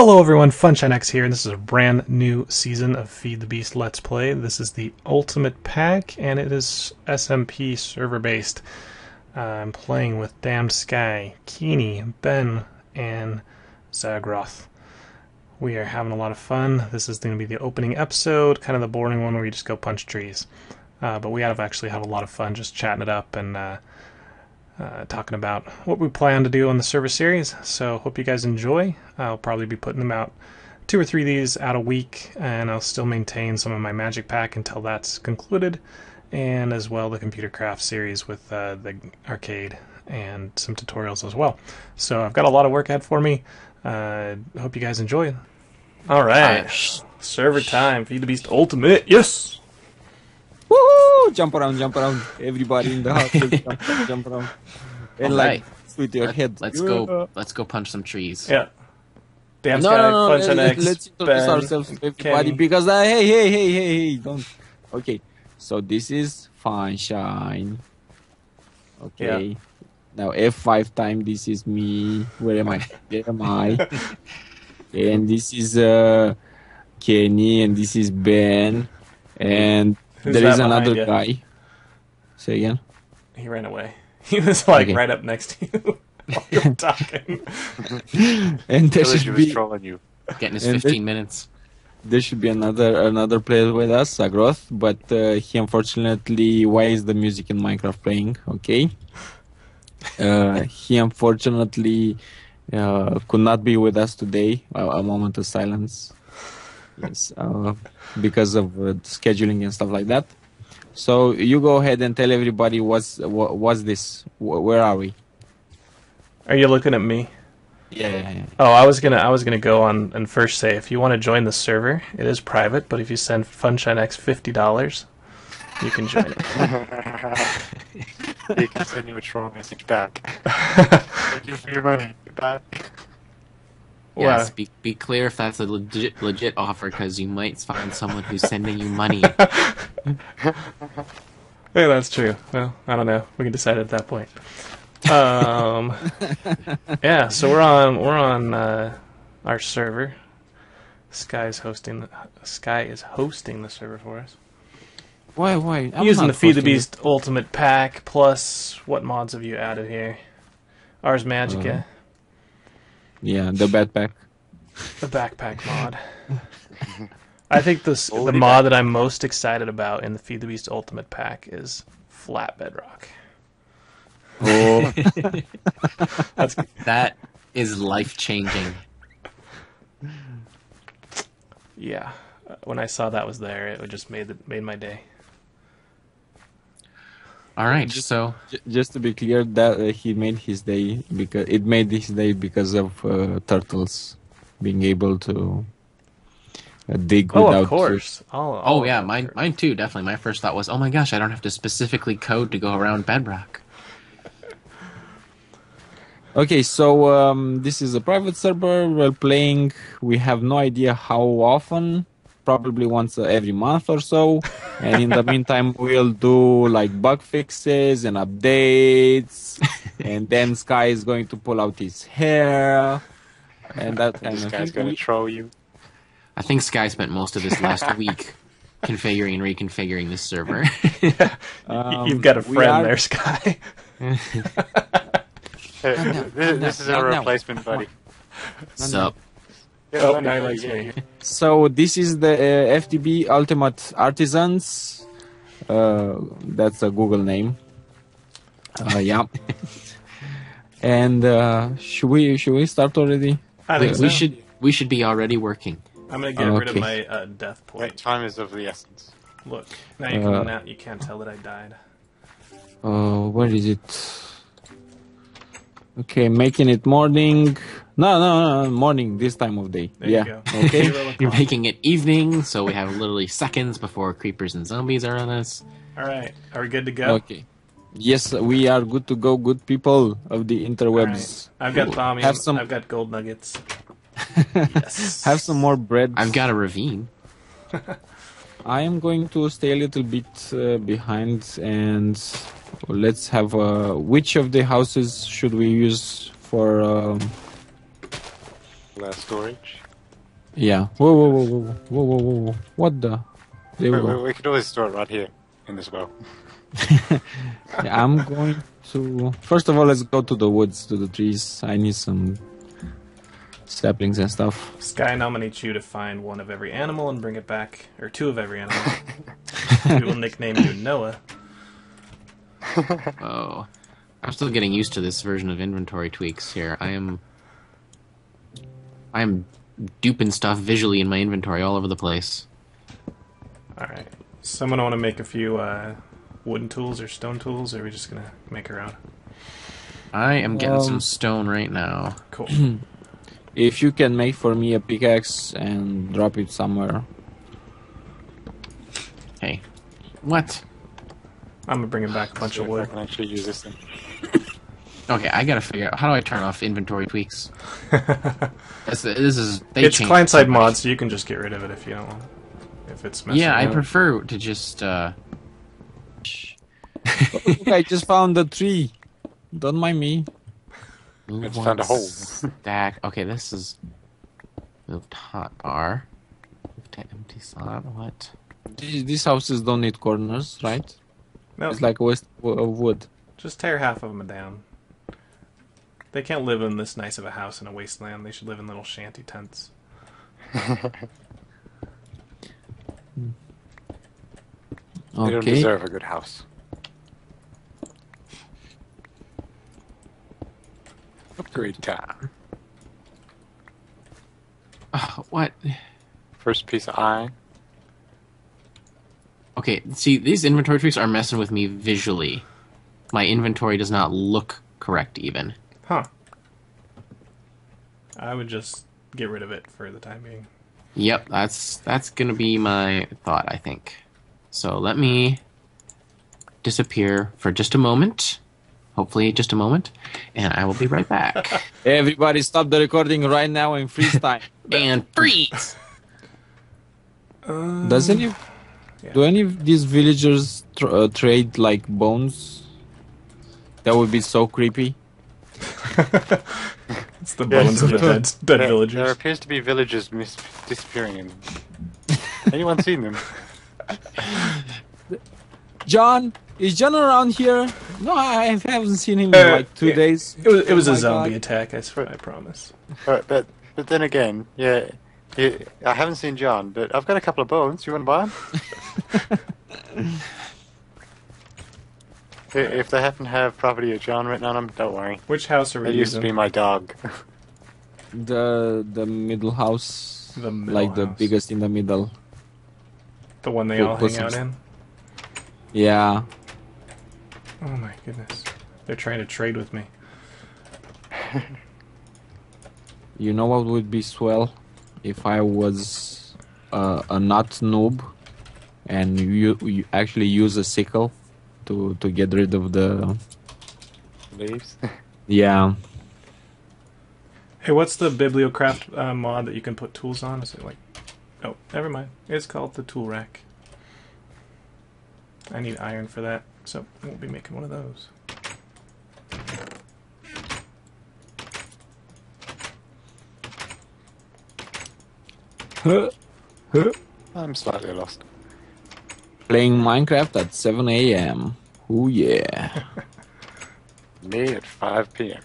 Hello everyone, FunshineX here, and this is a brand new season of Feed the Beast Let's Play. This is the Ultimate Pack, and it is SMP server based. Uh, I'm playing with Damned Sky, Keeny, Ben, and Xagroth. We are having a lot of fun. This is going to be the opening episode, kind of the boring one where you just go punch trees. Uh, but we have actually have a lot of fun just chatting it up and uh, uh, talking about what we plan to do on the service series. So hope you guys enjoy. I'll probably be putting them out two or three of these out a week, and I'll still maintain some of my Magic Pack until that's concluded, and as well the Computer Craft series with uh, the arcade and some tutorials as well. So I've got a lot of work ahead for me. Uh, hope you guys enjoy. All right, server time. Feed the Beast Ultimate. Yes. Woohoo! Jump around, jump around. Everybody in the house, jump, jump, jump around. And like, with your Let, head. Let's go. Let's go punch some trees. Yeah. Damn No, Sky, no, no. Punch let- NX, let's introduce ourselves to everybody Kenny. because uh, hey, hey, hey, hey, hey, don't. Okay, so this is Funshine. Okay. Now F5 time. This is me. Where am I? Where am I? and this is uh Kenny, and this is Ben, and Who's there that is behind another you? guy. Say again. He ran away. He was like Okay. right up next to you while you were talking. And there Village should was be trolling you. Getting his And 15 minutes. there should be another another player with us, Agroth, but uh, he unfortunately why is the music in Minecraft playing? Okay. Uh, he unfortunately uh, could not be with us today. A, a moment of silence. Yes, uh, because of uh, scheduling and stuff like that. So you go ahead and tell everybody what's what, what's this? Wh- Where are we? Are you looking at me? Yeah, yeah, yeah. Oh, I was gonna I was gonna go on and first say if you want to join the server, it is private, but if you send FunshineX fifty dollars, you can join it. you can send you a troll message back. Thank you for your money. Goodbye. Wow. Yes, be, be clear if that's a legit legit offer because you might find someone who's sending you money. Yeah, that's true. Well, I don't know. We can decide at that point. Um, yeah, so we're on we're on uh, our server. Sky is hosting the, Sky is hosting the server for us. Why? Why? I'm using the Feed the hosting it. Beast Ultimate Pack plus what mods have you added here? Ars Magica, Uh, Yeah, the backpack. the backpack mod. I think this the Holy mod that I'm most excited about in the Feed the Beast Ultimate Pack is Flat Bedrock. Oh, That's that is life changing. yeah. Uh, When I saw that was there, it just made the, made my day. All right, so just to be clear, that uh, he made his day because it made his day because of uh, turtles being able to uh, dig Oh, without. of course. Oh, oh yeah, mine mine too. Definitely, my first thought was, oh my gosh, I don't have to specifically code to go around Bedrock. Okay, so um, this is a private server. We're playing. We have no idea how often. Probably once uh, every month or so. And in the meantime, we'll do like bug fixes and updates. and then Sky is going to pull out his hair and that kind This of guy's gonna troll you. I think Sky spent most of this last week configuring and reconfiguring this server. Um, You've got a friend are- there, Sky. Hey, Calm down, this, calm this is our replacement, buddy. so Yeah, Oh, let now me- yeah, So this is the uh, FTB Ultimate Artisans. Uh, that's a Google name. Uh, yeah. and uh, should we should we start already? I we, think we so. should we should be already working. I'm gonna get rid of my uh, death Wait, point. time is of the essence. Look, now you Uh, can now you can't tell that I died. Uh, where is it? Okay, making it morning. No, no, no, morning. This time of day. There yeah. you go. Okay. Zero You're making it evening, so we have literally seconds before creepers and zombies are on us. All right, are we good to go? Okay. Yes, we are good to go. Good people of the interwebs. right. I've got thaumium. Have some- I've got gold nuggets. yes. Have some more bread. I've got a ravine. I am going to stay a little bit uh, behind and let's have uh, which of the houses should we use for um, Last storage. Yeah. Whoa, whoa, whoa, whoa, whoa, whoa, whoa, whoa. What the? There we We, we, we could always store it right here in this well. Yeah, I'm going to. First of all, let's go to the woods, to the trees. I need some saplings and stuff. Sky nominates you to find one of every animal and bring it back, or two of every animal. we will nickname you Noah. Oh, I'm still getting used to this version of inventory tweaks here. I am, I am duping stuff visually in my inventory all over the place. All right. Someone want to make a few uh, wooden tools or stone tools, or are we just gonna make our own? I am getting Um, some stone right now. Cool. If you can make for me a pickaxe and drop it somewhere. Hey, what? I'm gonna bring him back a bunch See of if I wood. can actually use this thing. Okay, I gotta figure out how do I turn off inventory tweaks. this, this is they it's client side so mod, so you can just get rid of it if you don't want. If it's messing Yeah, I up. prefer to just uh. Look, I just found a tree. Don't mind me. move It's found a hole. Stack. Okay, this is moved hot bar. Move to empty slot. What? These, these houses don't need corners, right? No, It's like a waste of wood. just tear half of them down. They can't live in this nice of a house in a wasteland. They should live in little shanty tents. They don't Okay. deserve a good house. Upgrade time. Oh, what? First piece of eye. Okay, see, these inventory tweaks are messing with me visually. My inventory does not look correct even. Huh. I would just get rid of it for the time being. Yep, that's that's gonna be my thought, I think. So let me disappear for just a moment. Hopefully just a moment. And I will be right back. Everybody stop the recording right now and freeze time. and freeze! Does any yeah. do any of these villagers tr- uh, trade like bones? That would be so creepy. It's the Yes, bones of the dead, dead There, villagers. there appears to be villagers mis- disappearing. In Anyone seen them? John, is John around here? No, I haven't seen him Uh, in like two yeah. days. It was, it was Oh a my zombie God. attack, I promise. But, but but then again, yeah, yeah, I haven't seen John, but I've got a couple of bones. You want to buy them? if they happen to have property of John written on them, don't worry. Which house are we It used to using? be my dog. The the middle house, The middle like the house. biggest in the middle. The one they Put- all put hang out in? Yeah, Oh my goodness. They're trying to trade with me. you know what would be swell if I was uh, a not noob and you, you actually use a sickle to to get rid of the Leaves. yeah. Hey, what's the Bibliocraft uh, mod that you can put tools on? Is it like. Oh, never mind. It's called the tool rack. I need iron for that, so I won't be making one of those. I'm slightly lost. Playing Minecraft at 7 a.m. Oh yeah. Me at 5 p.m.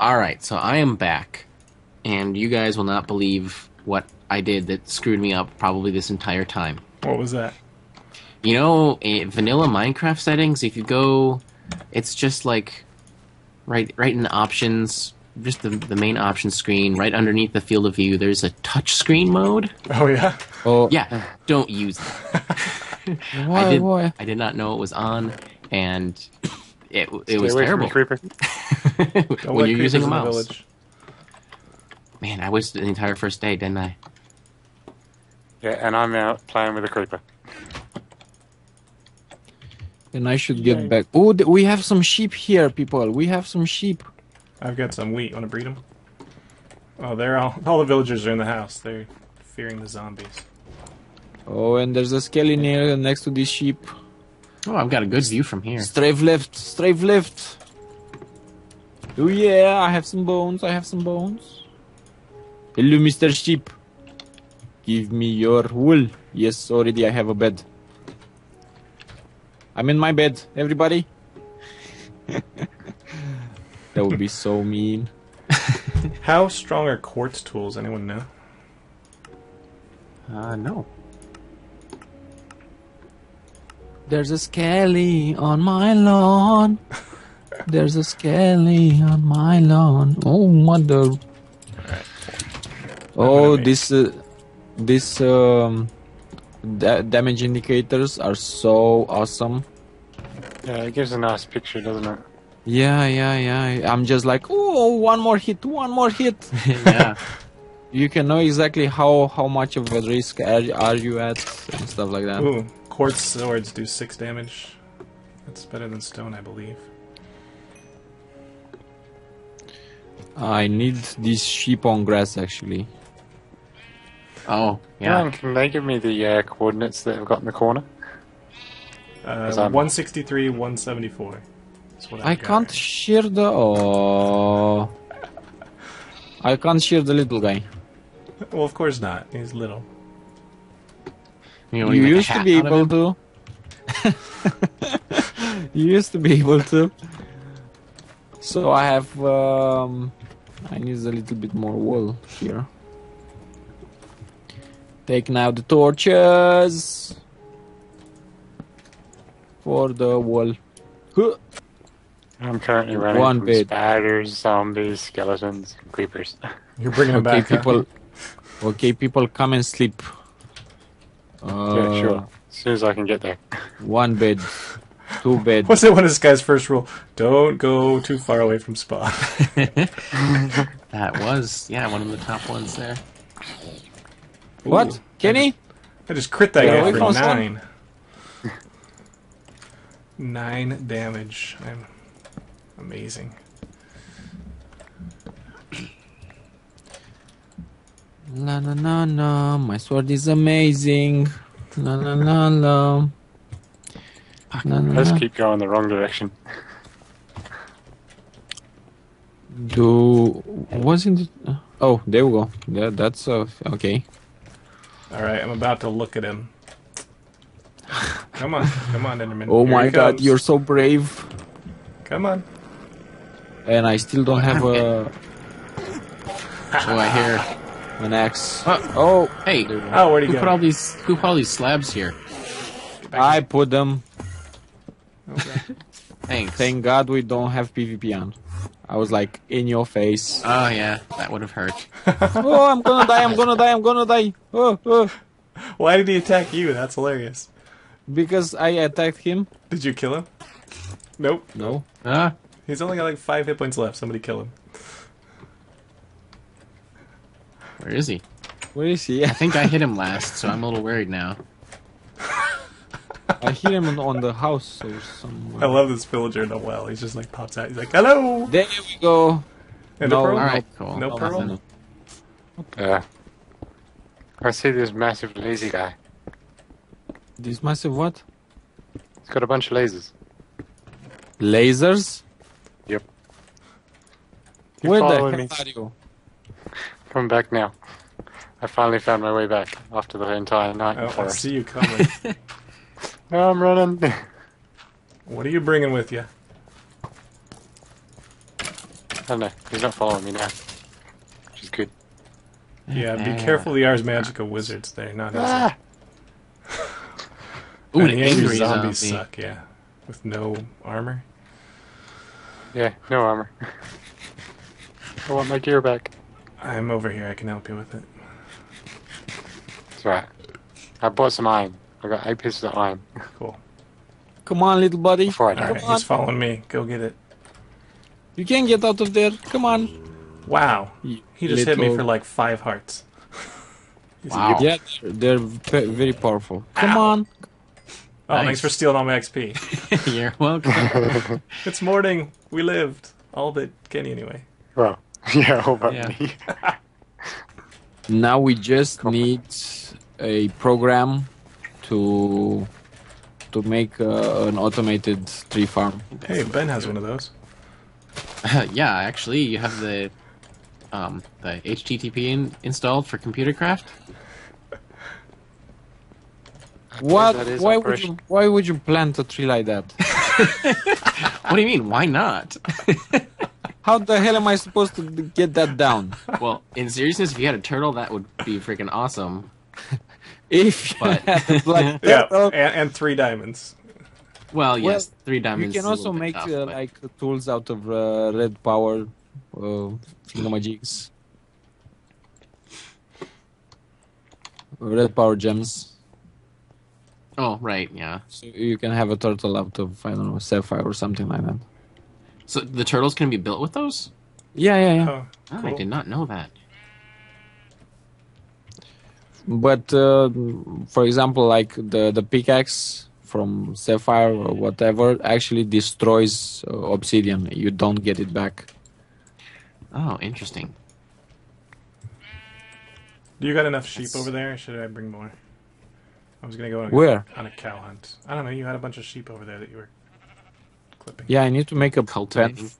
Alright, so I am back. And you guys will not believe what I did that screwed me up probably this entire time. What was that? You know, in vanilla Minecraft settings, if you go, it's just like right right in the options, just the, the main option screen, right underneath the field of view, there's a touch screen mode. Oh, yeah? Oh Yeah, don't use that. why I did why? I did not know it was on, and it it Stay was away from terrible creeper. When let you're using a creepers in the mouse. Man, I wasted the entire first day, didn't I? Yeah, and I'm out playing with a creeper. Then I should get back. Oh, th- we have some sheep here, people. We have some sheep. I've got some wheat. Want to breed them? Oh, they're all. All the villagers are in the house. They're fearing the zombies. Oh, and there's a skeleton here next to this sheep. Oh, I've got a good view from here. Strafe left, strafe left. Oh yeah, I have some bones. I have some bones. Hello, Mr. Sheep. Give me your wool. Yes, already I have a bed. I'm in my bed, everybody. that would be so mean. How strong are quartz tools? Anyone know? Uh, no. There's a skelly on my lawn. There's a skelly on my lawn. Oh, mother. Oh, this, uh, this um, da- damage indicators are so awesome. Yeah, it gives a nice picture, doesn't it? Yeah, yeah, yeah. I'm just like, oh, one more hit, one more hit. yeah. You can know exactly how how much of a risk are, are you at and stuff like that. Ooh, quartz swords do six damage. That's better than stone, I believe. I need this sheep on grass actually. Oh, Yeah. yeah. can they give me the uh, coordinates that I've got in the corner? Uh, 'Cause I'm- 163, 174. That's what I I've can't shear the. Oh. I can't shear the little guy. Well, of course not. He's little. You, You know, you make a used to be able to. you used to be able to. So I have. Um, I need a little bit more wool here. Take now the torches for the wall. Huh. I'm currently running One from bit. spiders, zombies, skeletons, and creepers. You're bringing him Okay, back. huh? people. Okay, people, come and sleep. Uh, yeah, sure. As soon as I can get there. One bed, two bed. What's it? What is this guy's first rule? Don't go too far away from spawn. That was, yeah, one of the top ones there. What, Ooh, Kenny? I just crit that Yeah, guy for found some. nine. Nine damage. I'm amazing. La la la la, my sword is amazing. La la la la. La, la, I just la. keep going the wrong direction. Do wasn't it? Oh, there we go. Yeah, that's uh, okay. All right, I'm about to look at him. Come on, come on, Enderman. Oh Here my god, comes. you're so brave. Come on. And I still don't have a Oh, I hear. an axe. Oh, Oh, hey, there we go. Oh, where'd he who go? put all these? Who put all these slabs here? I put them. Okay. Thanks. Thank God we don't have PvP on. I was like in your face. Oh yeah, that would have hurt. oh, I'm gonna die! I'm gonna die! I'm gonna die! Oh, oh. Why did he attack you? That's hilarious. Because I attacked him. Did you kill him? Nope. No. Ah, He's only got like five hit points left. Somebody kill him. where is he? Where is he? I think I hit him last, so I'm a little worried now. I hit him on- on the house or somewhere. I love this villager in the well. He's just like pops out. He's like, "Hello." There we go. And No. a pearl? All right, cool. No pearl. no. Yeah. I see this massive lazy guy. This massive what? He's got a bunch of lasers. Lasers? Yep. Where following hell me. are you? Coming back now. I finally found my way back after the entire night Oh, I see you coming. Oh, I'm running. what are you bringing with you? I don't know. he's not following me now. Which is good. Yeah, be careful of the Ars Magica wizards. They're not easy. Ah! Ooh, And an the angry angry zombies zombie. suck. Yeah, with no armor. Yeah, no armor. I want my gear back. I'm over here. I can help you with it. That's right. I bought some iron. I got eight pieces of iron Cool. Come on, little buddy. before I All died. he's following me. Go get it. You can get out of there. Come on. Wow, he just hit me for like five hearts. Wow. good- Yeah, they're very powerful. Come Ow. on. Oh, thanks for stealing all my XP. You're welcome. it's morning. We lived. All but Kenny, anyway. Well, yeah, all about Yeah. me. Now we just need a program to to make uh, an automated tree farm. Hey, Ben has one of those. yeah, actually, you have the um, the HTTP in, installed for ComputerCraft. What? that is Why would you? Why would you plant a tree like that? What do you mean? Why not? How the hell am I supposed to get that down? well, in seriousness, if you had a turtle, that would be freaking awesome. If But- had a black Yeah, and, and three diamonds. Well, yes, Well, three you diamonds. can is a also make tough, uh, but- like tools out of uh, red power uh, thingamajigs. Red power gems. Oh, right, yeah. So you can have a turtle out of I don't know sapphire or something like that. So the turtles can be built with those? Yeah, yeah, yeah. Oh, Oh, I did not know that. But uh, for example, like the the pickaxe from sapphire or whatever actually destroys uh, obsidian. You don't get it back. Oh, interesting. do you got enough sheep That's- over there? Or should I bring more? I was gonna go on a, Where? on a cow hunt. I don't know. You had a bunch of sheep over there that you were clipping. Yeah, I need to make a pen,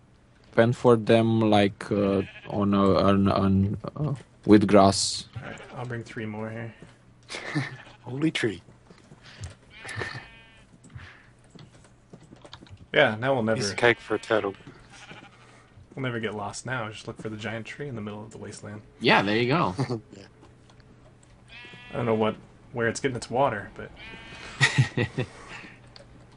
pen for them like uh, on a on, on uh, with grass. All right, I'll bring three more here. Holy tree. Yeah, now we'll never Piece of cake for a turtle. we'll never get lost. Now just look for the giant tree in the middle of the wasteland. Yeah, there you go. I don't know what where it's getting its water, but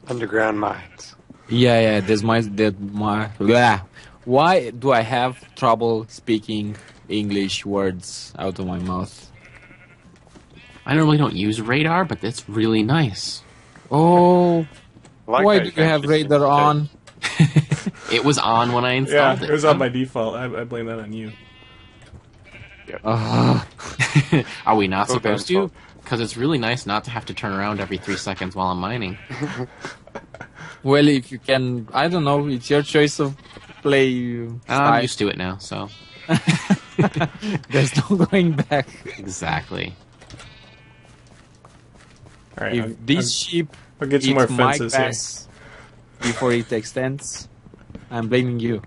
Underground mines. Yeah, yeah. There's my that my. Blah. Why do I have trouble speaking English words out of my mouth? I normally don't use radar, but that's really nice. Oh, like why how do you have radar on? It was on when I installed it. Yeah, it was on by default. I, I blame that on you. Ah. Are we not supposed to? Because it's really nice not to have to turn around every three seconds while I'm mining. well, if you can, I don't know. It's your choice of play. I'm used to it now, so There's no going back. exactly. All right, If I'll, this sheep I'll, I'll get you more eats my fences here. grass before it extends, I'm blaming you.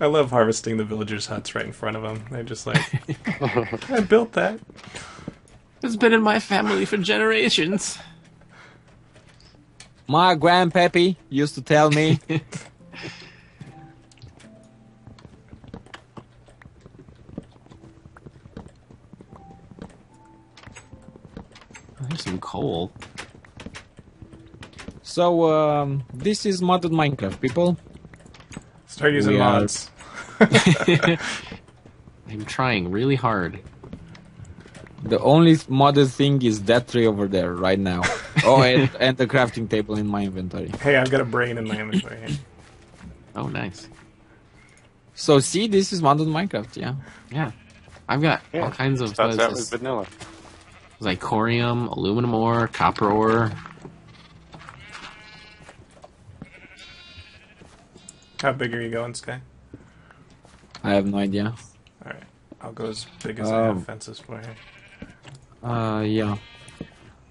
I love harvesting the villagers' huts right in front of them. They're just like, I built that. It's been in my family for generations. My grandpappy used to tell me. There's some coal. so um, this is modded Minecraft, people. Start using We are- mods. I'm trying really hard. The only modded thing is that tree over there right now. Oh, and, and the crafting table in my inventory. Hey, I've got a brain in my inventory. Oh, nice. So see, this is modern Minecraft. Yeah. Yeah. I've got Yeah, all kinds of Starts what out with this? vanilla. Zirconium, aluminum ore, copper ore. How big are you going, Sky? I have no idea. All right, I'll go as big as I Um, have fences for here. Uh, yeah.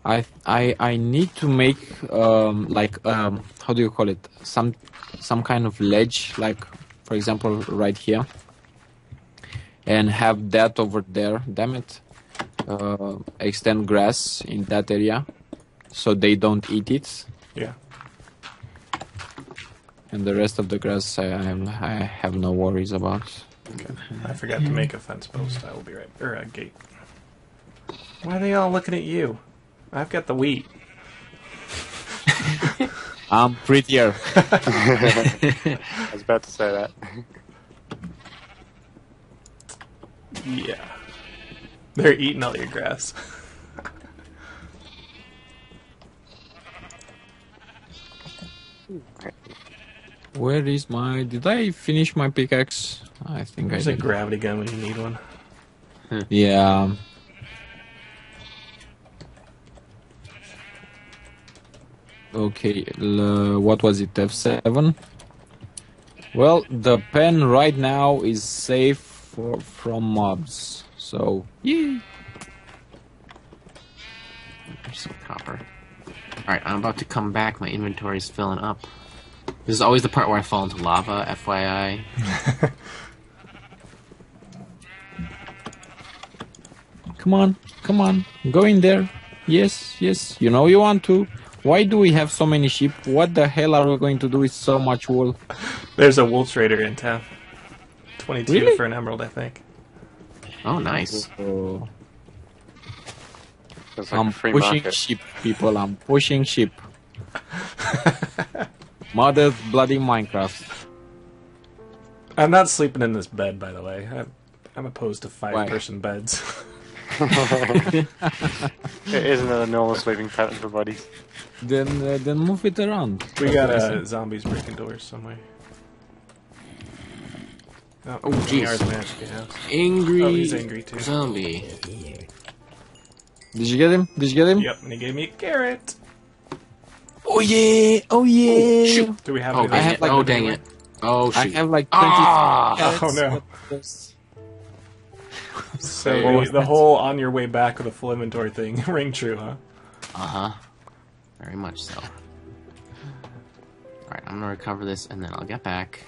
I I I need to make um like um how do you call it some some kind of ledge like for example right here and have that over there. Damn it. Uh, extend grass in that area so they don't eat it Yeah. and the rest of the grass I, I have I have no worries about. Okay. I forgot to make a fence post. I will be right or a gate. Why are they all looking at you? I've got the wheat. I'm prettier. I was about to say that. Yeah. They're eating all your grass. Where is my? Did I finish my pickaxe? I think There's I a did. A gravity gun when you need one. Yeah. Okay, l- what was it? F7? Well, the pen right now is safe for, from mobs. So, yeah. There's some copper. Alright, I'm about to come back. My inventory's filling up. This is always the part where I fall into lava, FYI. Come on, come on, go in there. Yes, yes, you know you want to. Why do we have so many sheep? What the hell are we going to do with so much wool? There's a wool trader in town. 22 Really? for an emerald, I think. Oh, nice. Oh, like I'm pushing market. sheep, people. I'm pushing sheep. Mother bloody Minecraft. I'm not sleeping in this bed, by the way. I'm, I'm opposed to five Why? person beds. It isn't a normal sleeping pattern for bodies. Then, uh, then move it around. we got uh, zombies breaking doors somewhere. Oh, Oh, jeez. Yar's managed to get out. Angry, Oh, he's angry too. zombie. Did you get him? Did you get him? Yep, and he gave me a carrot. Oh yeah! Oh yeah! shoot. Do we have Oh, anything? dang have like oh, dang it. Oh, I have like 20 Ah! Oh, no. But there's- So What was the whole on your way back with a full inventory thing ring true, huh? Uh-huh. Very much so. Alright, I'm gonna recover this and then I'll get back.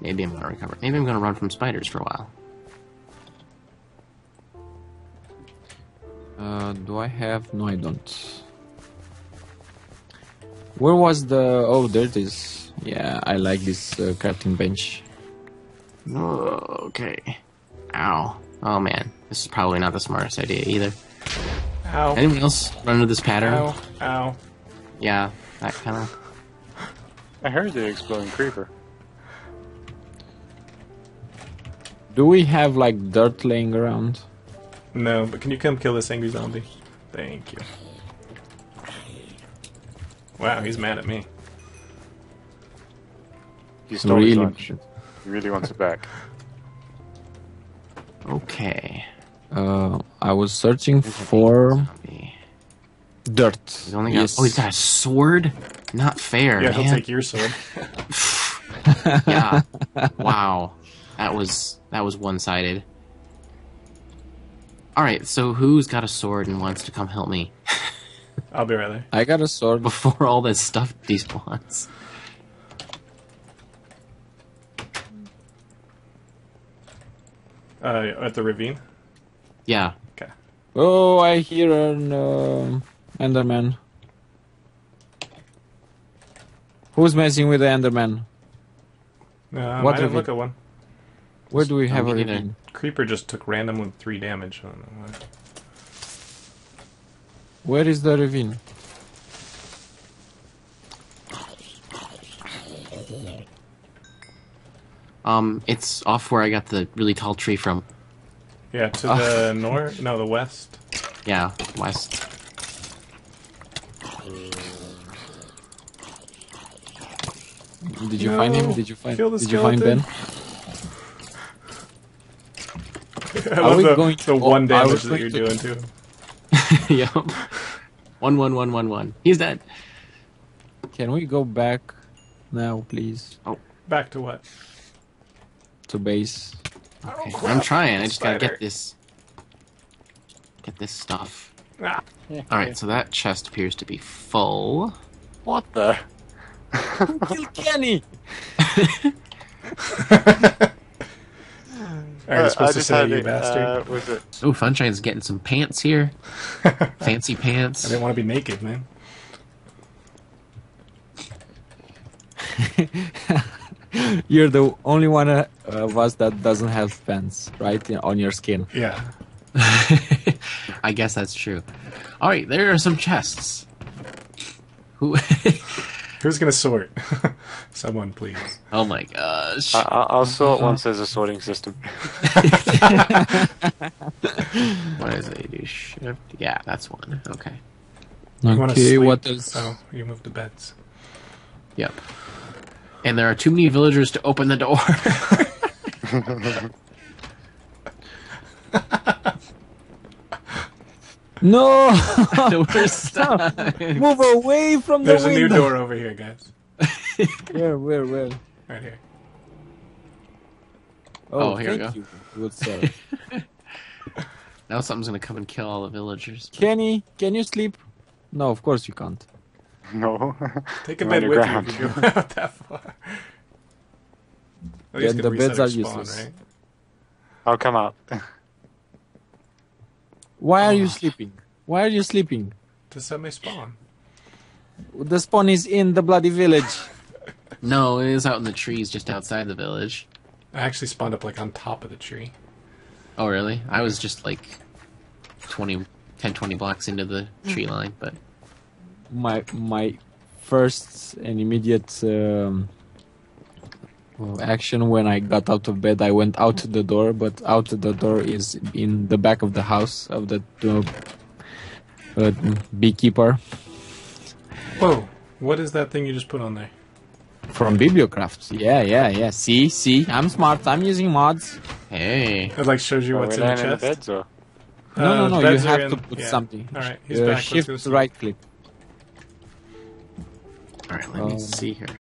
Maybe I'm gonna recover. Maybe I'm gonna run from spiders for a while. Uh, do I have? No, I don't. Where was the? Oh, there it is. Yeah, I like this uh, crafting bench. Oh, okay. Ow. Oh man, this is probably not the smartest idea either. Ow. Anyone else run into this pattern? Ow. Ow. Yeah, that kind of. I heard the exploding creeper. Do we have like dirt laying around? No, but can you come kill this angry zombie? Thank you. Wow, he's mad at me. You stole his Really? lunch. He really wants it back. Okay. Uh, I was searching for dirt. He's only got. Yes. Oh, he's got a sword. Not fair, Yeah, man. he'll take your sword. yeah. Wow. That was that was one sided. Alright, so who's got a sword and wants to come help me I'll be right there. I got a sword. before all this stuff despawns? Uh, at the ravine. Yeah. Okay. Oh, I hear an um Enderman. Who's messing with the Enderman? Uh, I What might have ravine? look at one. Where do we have a ravine? Creeper just took random randomly three damage. I don't know why. Where is the ravine? Um, it's off where I got the really tall tree from. Yeah, to the north. No, the west. Yeah, west. Did you find him? Did you find? Kill the Did you find. Ben? I Are we the, going the to- one I damage that you're to- doing to him. yep. One one one one one. He's dead. Can we go back now, please, Oh, Back to what? To base? Okay. I'm trying. I just gotta get this. Get this stuff. Ah. Alright, so that chest appears to be full. What the? Kill Kenny. Are you Uh, supposed to say you it, bastard? Uh, it? Oh, Funshine's getting some pants here. Fancy pants. I didn't want to be naked, man. You're the only one uh, of us that doesn't have pants, right, on your skin. Yeah. I guess that's true. Alright, there are some chests. Who? Who's gonna sort? Someone, please. oh my gosh. I, I- I'll sort once there's a sorting system. what is it? Do shift? Yeah, that's one. Okay. You wanna Okay, sleep? what else? Oh, you moved the beds. Yep. And there are too many villagers to open the door. No, We're stuck. move away from There's the There's a new door over here, guys. Where, where, where? Right here. Oh, oh here we go. You. Good sir. Now something's gonna come and kill all the villagers. Kenny, can you sleep? No, of course you can't. No. Take a You're bed with you underground. if you go out that far. Oh, Yeah, the beds are spawn, useless. right? I'll come out. Why are Oh. you sleeping? Why are you sleeping? To set my spawn. The spawn is in the bloody village. No, it is out in the trees just outside the village. I actually spawned up like on top of the tree. Oh, really? I was just like 20, 10, 20 blocks into the tree hmm. line, but My my first and immediate um, action when I got out of bed, I went out the door, but out the door is in the back of the house of the uh, uh, beekeeper Whoa! What is that thing you just put on there? from Bibliocraft. Yeah, yeah, yeah. See, see, I'm smart. I'm using mods. hey. It like shows you Are what's in the laying in the chest. beds or? No, no, Uh, no. You have in- to put yeah. something. All right, he's Uh, back. Shift right click. All right, let me Um, see here.